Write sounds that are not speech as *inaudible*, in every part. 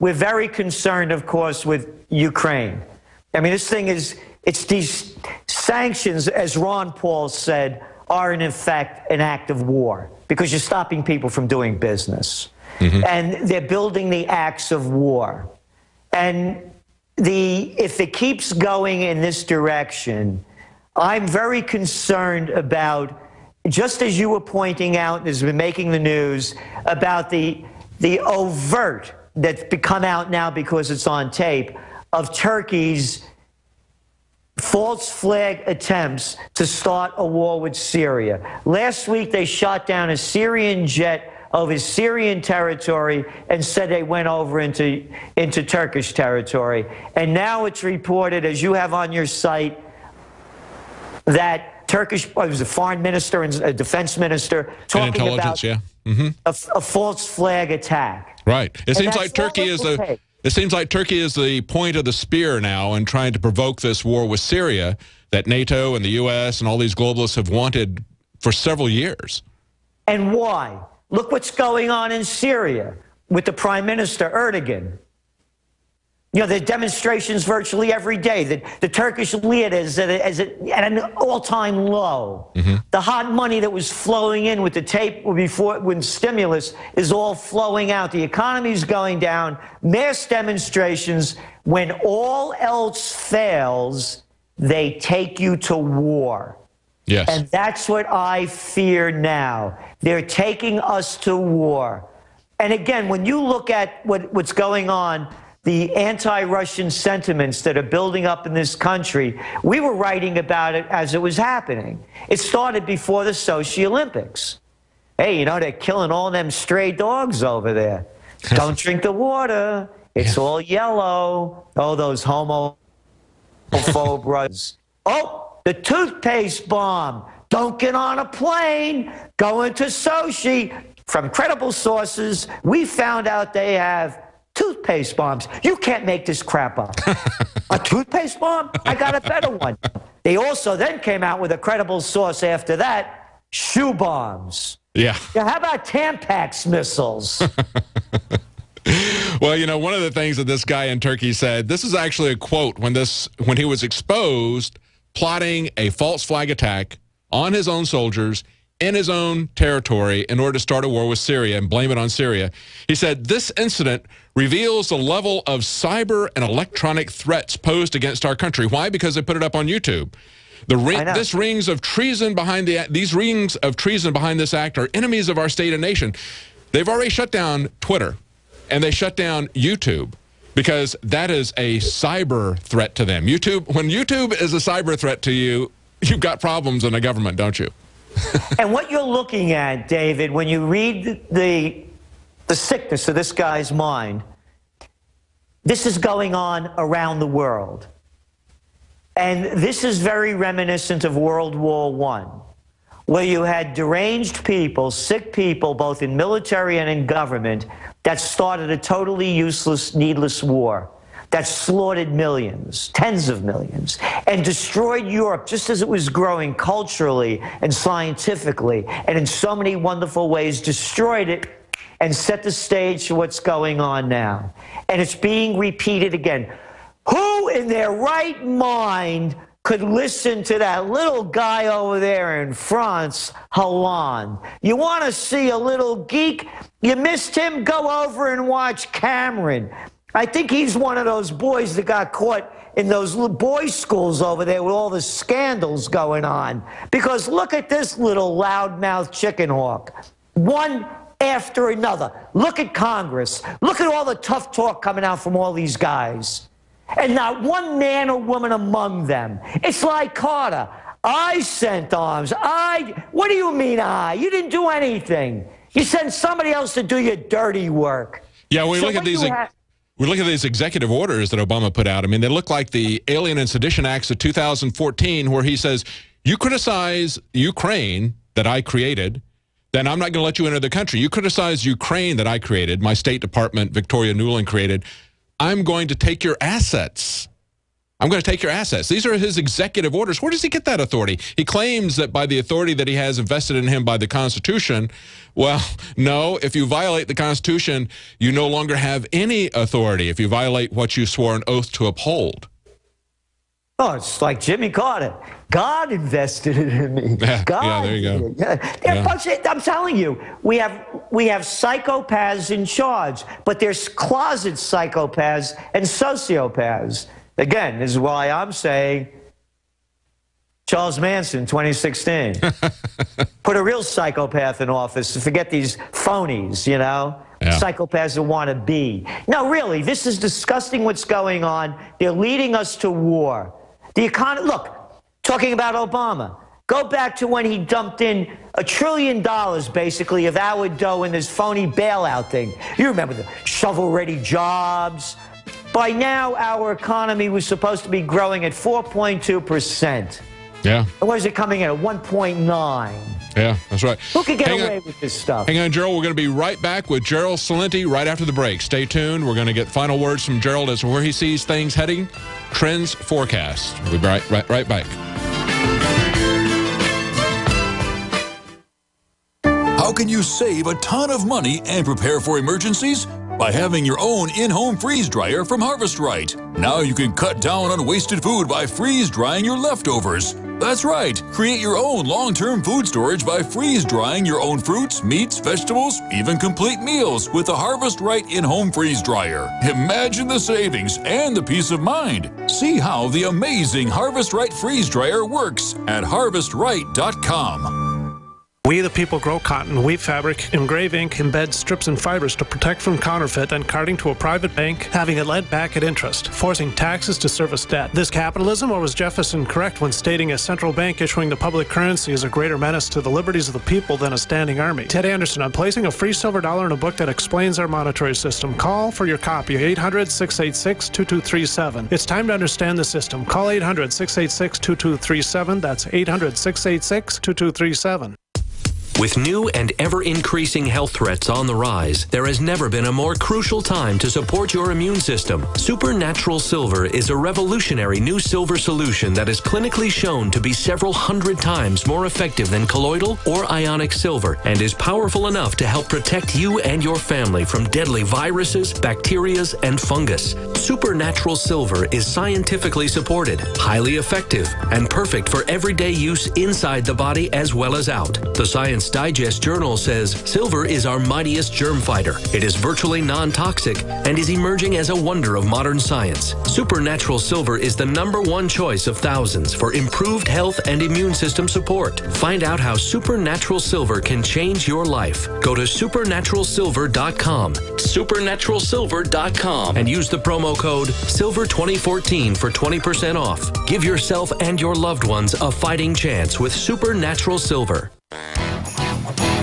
we're very concerned, of course, with Ukraine. I mean, this thing is, it's these sanctions, as Ron Paul said, are in effect an act of war because you're stopping people from doing business. Mm-hmm. And they're building the acts of war. And the, if it keeps going in this direction, I'm very concerned about, just as you were pointing out, and has been making the news, about the, the overt that's become out now because it's on tape of Turkey's false flag attempts to start a war with Syria. Last week, they shot down a Syrian jet over Syrian territory and said they went over into, into Turkish territory. And now it's reported, as you have on your site, that Turkish, well, it was a foreign minister and a defense minister talking about yeah. mm-hmm. a, a, false flag attack. Right. It and seems like Turkey is the. It seems like Turkey is the point of the spear now in trying to provoke this war with Syria that NATO and the U.S. and all these globalists have wanted for several years. And why? Look what's going on in Syria with the Prime Minister Erdogan. You know, the demonstrations virtually every day. The, the Turkish lira is at, a, a, at an all-time low. Mm-hmm. The hot money that was flowing in with the tape before when stimulus is all flowing out. The economy is going down. Mass demonstrations. When all else fails, they take you to war. Yes. And that's what I fear now. They're taking us to war. And again, when you look at what, what's going on the anti Russian sentiments that are building up in this country, we were writing about it as it was happening. It started before the Sochi Olympics. Hey, you know, they're killing all them stray dogs over there. Don't drink the water. It's yeah. all yellow. Oh, those homophobe brothers. *laughs* Oh, the toothpaste bomb. Don't get on a plane. Go into Sochi. From credible sources, we found out they have toothpaste bombs. You can't make this crap up. *laughs* a toothpaste bomb? I got a better one. They also then came out with a credible source after that shoe bombs. Yeah. yeah how about Tampax missiles? *laughs* well, you know, one of the things that this guy in Turkey said, this is actually a quote when this when he was exposed plotting a false flag attack on his own soldiers in his own territory in order to start a war with Syria and blame it on Syria. He said, This incident reveals the level of cyber and electronic threats posed against our country. Why? Because they put it up on YouTube. The ring, this rings of treason behind the these rings of treason behind this act are enemies of our state and nation. They've already shut down Twitter and they shut down YouTube because that is a cyber threat to them. YouTube when YouTube is a cyber threat to you, you've got problems in the government, don't you? And what you're looking at, David, when you read the, the sickness of this guy's mind, this is going on around the world. And this is very reminiscent of World War I, where you had deranged people, sick people, both in military and in government, that started a totally useless, needless war that slaughtered millions, tens of millions, and destroyed Europe just as it was growing culturally and scientifically, and in so many wonderful ways, destroyed it and set the stage for what's going on now. And it's being repeated again. Who in their right mind could listen to that little guy over there in France, Hollande? You want to see a little geek? You missed him? Go over and watch Cameron. I think he's one of those boys that got caught in those little boys' schools over there with all the scandals going on. Because look at this little loudmouth chicken hawk. One after another. Look at Congress. Look at all the tough talk coming out from all these guys. And not one man or woman among them. It's like Carter. I sent arms. I. What do you mean I? You didn't do anything. You sent somebody else to do your dirty work. Yeah, we so look at these. We look at these executive orders that Obama put out. I mean, they look like the Alien and Sedition Acts of 2014, where he says, You criticize Ukraine that I created, then I'm not going to let you enter the country. You criticize Ukraine that I created, my State Department, Victoria Nuland created. I'm going to take your assets. I'm going to take your assets. These are his executive orders. Where does he get that authority? He claims that by the authority that he has invested in him by the Constitution. Well, *laughs* no, if you violate the Constitution, you no longer have any authority if you violate what you swore an oath to uphold. Oh, it's like Jimmy Carter. God invested it *laughs* in me. Yeah, God yeah, there you go. Yeah. Yeah. bunch of- I'm telling you, we have we have psychopaths in charge, but there's closet psychopaths and sociopaths. Again, this is why I'm saying Charles Manson, 2016. *laughs* Put a real psychopath in office. Forget these phonies, you know? Yeah. Psychopaths that want to be. No, really, this is disgusting what's going on. They're leading us to war. The economy, look, talking about Obama. Go back to when he dumped in a trillion dollars, basically, of our dough in this phony bailout thing. You remember the shovel ready jobs. By now, our economy was supposed to be growing at 4.2%. Yeah, And what is it coming in at 1.9? yeah, that's right. Who could get Hang on- away with this stuff? Hang on, Gerald. We're going to be right back with Gerald Celente right after the break. Stay tuned. We're going to get final words from Gerald as to where he sees things heading, trends, forecast. We'll be right, right, right back. How can you save a ton of money and prepare for emergencies? By having your own in-home freeze dryer from Harvest Right. Now you can cut down on wasted food by freeze drying your leftovers. That's right. Create your own long-term food storage by freeze drying your own fruits, meats, vegetables, even complete meals with the Harvest Right in-home freeze dryer. Imagine the savings and the peace of mind. See how the amazing Harvest Right freeze dryer works at harvestright.com. We the people grow cotton, weave fabric, engrave ink, embed strips and fibers to protect from counterfeit and carting to a private bank, having it lent back at interest, forcing taxes to service debt. This capitalism, or was Jefferson correct when stating a central bank issuing the public currency is a greater menace to the liberties of the people than a standing army? Ted Anderson, I'm placing a free silver dollar in a book that explains our monetary system. Call for your copy, 800 686 2237. It's time to understand the system. Call 800 686 2237. That's 800 686 2237. With new and ever increasing health threats on the rise, there has never been a more crucial time to support your immune system. Supernatural Silver is a revolutionary new silver solution that is clinically shown to be several hundred times more effective than colloidal or ionic silver and is powerful enough to help protect you and your family from deadly viruses, bacterias, and fungus. Supernatural Silver is scientifically supported, highly effective, and perfect for everyday use inside the body as well as out. The Science Digest Journal says silver is our mightiest germ fighter. It is virtually non toxic and is emerging as a wonder of modern science. Supernatural Silver is the number one choice of thousands for improved health and immune system support. Find out how Supernatural Silver can change your life. Go to supernaturalsilver.com, supernaturalsilver.com, and use the promo code SILVER2014 for 20% off. Give yourself and your loved ones a fighting chance with Supernatural Silver.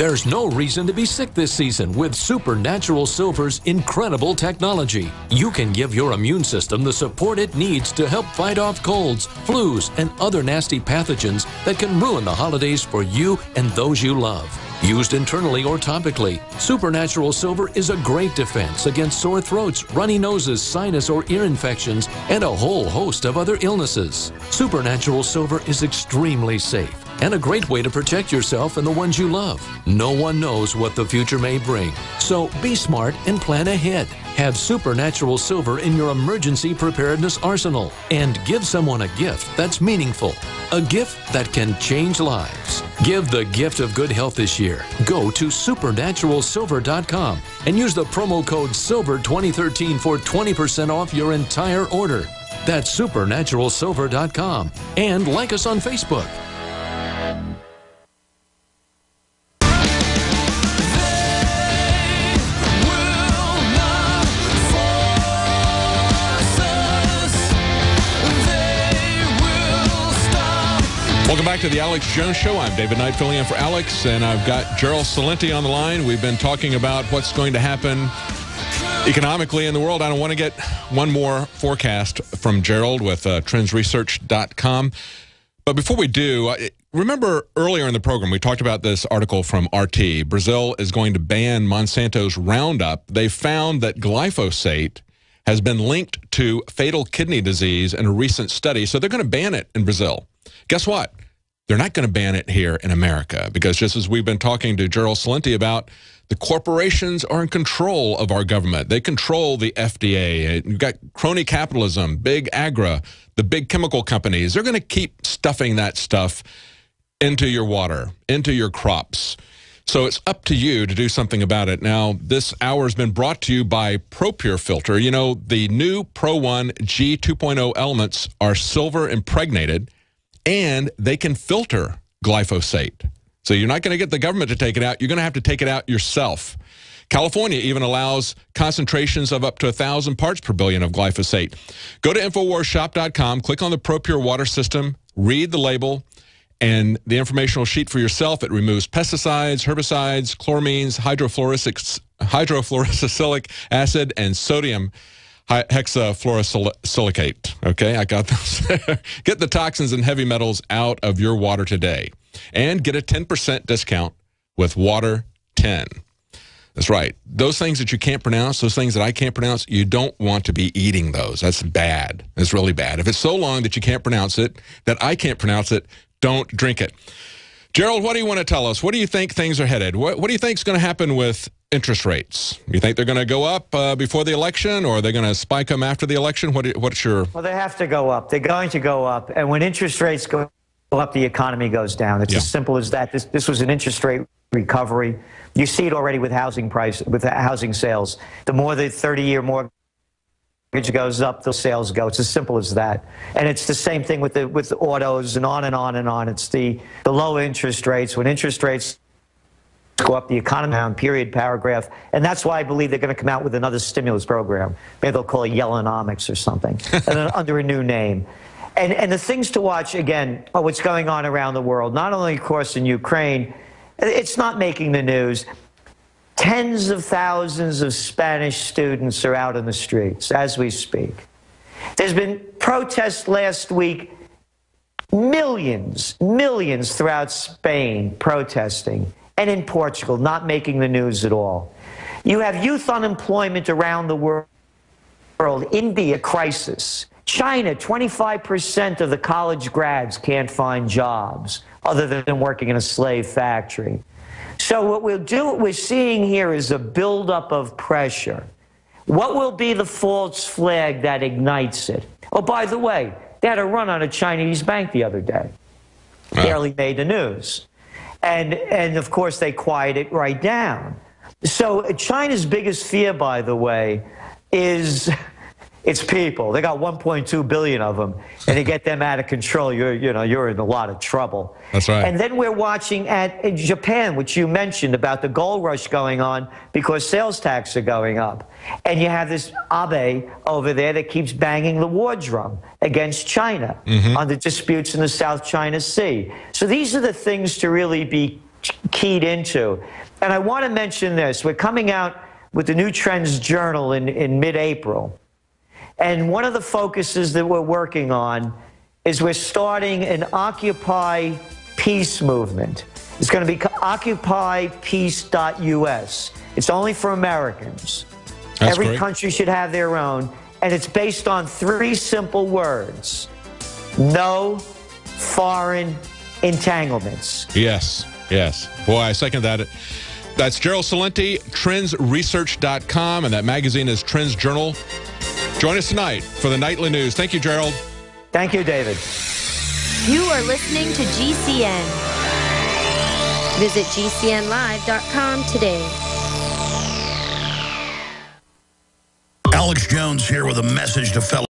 There's no reason to be sick this season with Supernatural Silver's incredible technology. You can give your immune system the support it needs to help fight off colds, flus, and other nasty pathogens that can ruin the holidays for you and those you love. Used internally or topically, Supernatural Silver is a great defense against sore throats, runny noses, sinus or ear infections, and a whole host of other illnesses. Supernatural Silver is extremely safe and a great way to protect yourself and the ones you love. No one knows what the future may bring, so be smart and plan ahead. Have Supernatural Silver in your emergency preparedness arsenal and give someone a gift that's meaningful, a gift that can change lives. Give the gift of good health this year. Go to supernaturalsilver.com and use the promo code SILVER2013 for 20% off your entire order. That's supernaturalsilver.com and like us on Facebook. Welcome back to the Alex Jones Show. I'm David Knight filling in for Alex, and I've got Gerald Celente on the line. We've been talking about what's going to happen economically in the world. I don't want to get one more forecast from Gerald with uh, trendsresearch.com. But before we do, remember earlier in the program, we talked about this article from RT. Brazil is going to ban Monsanto's Roundup. They found that glyphosate has been linked to fatal kidney disease in a recent study. So they're going to ban it in Brazil. Guess what? They're not going to ban it here in America because just as we've been talking to Gerald Celente about, the corporations are in control of our government. They control the FDA. You've got crony capitalism, big agra, the big chemical companies. They're going to keep stuffing that stuff into your water, into your crops. So it's up to you to do something about it. Now, this hour has been brought to you by ProPure Filter. You know, the new Pro One G 2.0 elements are silver impregnated and they can filter glyphosate. So you're not going to get the government to take it out. You're going to have to take it out yourself. California even allows concentrations of up to 1,000 parts per billion of glyphosate. Go to InfoWarsShop.com, click on the ProPure water system, read the label, and the informational sheet for yourself. It removes pesticides, herbicides, chloramines, hydrofluorosilicic acid, and sodium hexafluorosilicate. Okay, I got *laughs* those. get the toxins and heavy metals out of your water today and get a 10% discount with Water 10. That's right. Those things that you can't pronounce, those things that I can't pronounce, you don't want to be eating those. That's bad. That's really bad. If it's so long that you can't pronounce it, that I can't pronounce it, don't drink it. Gerald, what do you want to tell us? What do you think things are headed? What, what do you think is going to happen with interest rates? You think they're going to go up uh, before the election, or are they going to spike them after the election? What, what's your? Well, they have to go up. They're going to go up, and when interest rates go up, the economy goes down. It's yeah. as simple as that. This, this was an interest rate recovery. You see it already with housing price, with housing sales. The more the 30-year mortgage goes up, the sales go. It's as simple as that. And it's the same thing with the with the autos and on and on and on. It's the the low interest rates. When interest rates go up, the economy period, paragraph. And that's why I believe they're going to come out with another stimulus program. Maybe they'll call it Yellonomics or something, under a new name. And, and the things to watch, again, are what's going on around the world, not only, of course, in Ukraine. It's not making the news. Tens of thousands of Spanish students are out in the streets as we speak. There's been protests last week, millions, millions throughout Spain protesting and in Portugal, not making the news at all. You have youth unemployment around the world, India crisis. China, 25% of the college grads can't find jobs other than working in a slave factory. So what we'll do, what we're seeing here is a buildup of pressure. What will be the false flag that ignites it? Oh, by the way, they had a run on a Chinese bank the other day. Barely made the news. And, and of course, they quiet it right down. So China's biggest fear, by the way, is its people. They got 1.2 billion of them, and to get them out of control, you're you know you're in a lot of trouble. That's right. And then we're watching at Japan, which you mentioned about the gold rush going on because sales tax are going up, and you have this Abe over there that keeps banging the war drum against China mm-hmm. on the disputes in the South China Sea. So these are the things to really be keyed into. And I want to mention this: we're coming out with the new Trends Journal in, in mid-April. And one of the focuses that we're working on is we're starting an Occupy Peace movement. It's going to be occupypeace.us. It's only for Americans. That's Every great. country should have their own. And it's based on three simple words no foreign entanglements. Yes, yes. Boy, I second that. That's Gerald Celente, trendsresearch.com, and that magazine is Trends Journal. Join us tonight for the nightly news. Thank you, Gerald. Thank you, David. You are listening to GCN. Visit GCNlive.com today. Alex Jones here with a message to fellow.